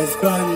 has gone